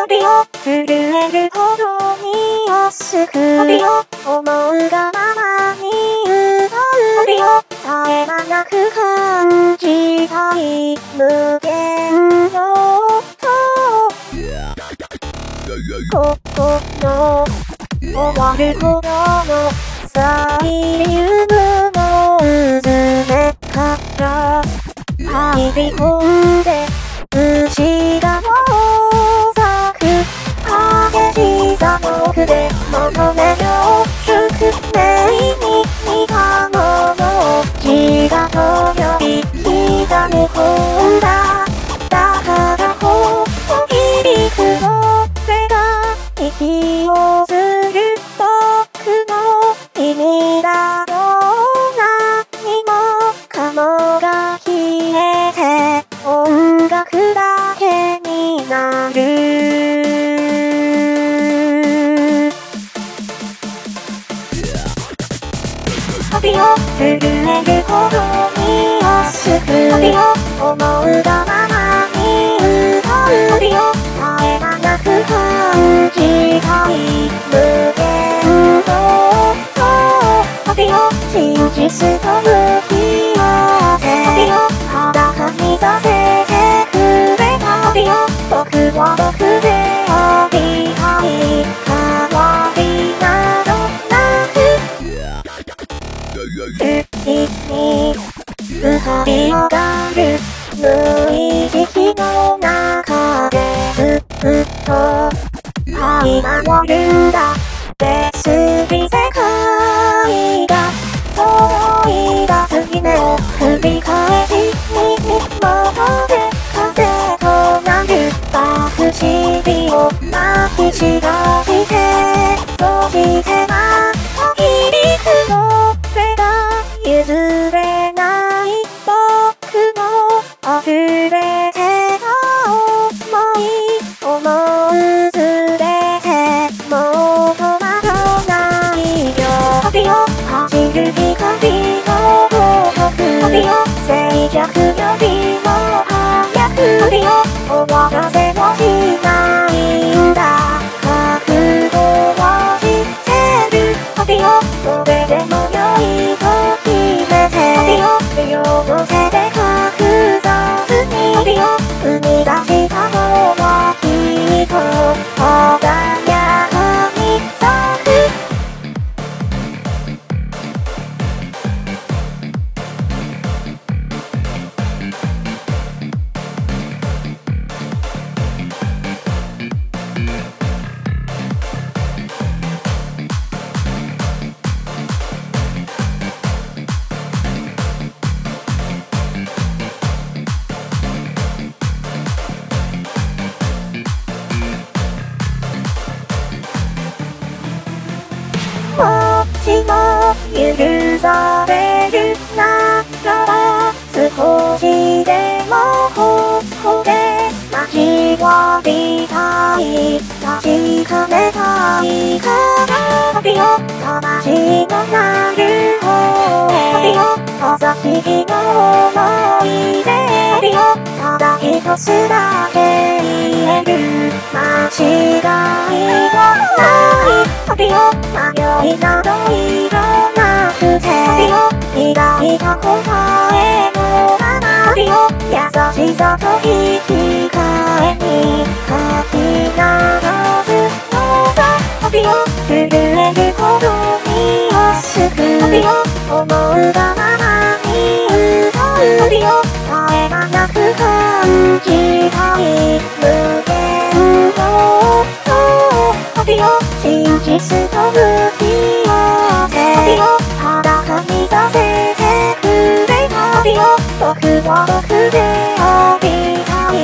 帯を震えるほどに安く帯を思うがままに歌う帯を絶え間なく感じたい無限の音心終わるほどのサイリウムの渦めから入り込んみ込んだからほっと響くの手が息をする僕の意味だろう何もかもが消えて音楽だけになる帯を震えるほどに安く帯を思う。がままに歌う帯を絶え間なく感じたい無限の音帯を真実と無這い守るんだベース美世界が遠い出す夢を繰り返し耳元で風となる爆死日をまき散らしてそして走る光の合格旅を静寂よりも早く旅を終わらせもしないんだ覚悟はしてる旅をどれでも良いと決めて旅を身を乗せてもしも許されるならば少しでもここで待ちわびたい確かめたいから旅を魂のな。る方へ旅を朝日の思い出旅をただ一つだけ言える間いなどいらなくて旅を抱いた答えのまま旅を優しさと引き換えに書き流すのだ旅を震えるほどに安く旅を思うがままに歌う旅を絶え間なく感じたい無限の音旅を真実と向僕は僕でありたい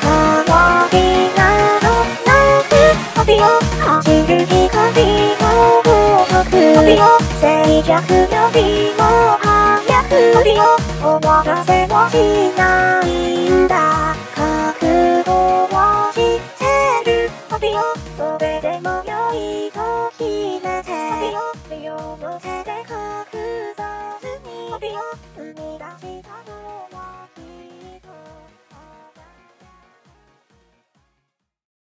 変わりなどなく帯を走る光のごとく帯を静寂よりも早く帯を終わらせもしない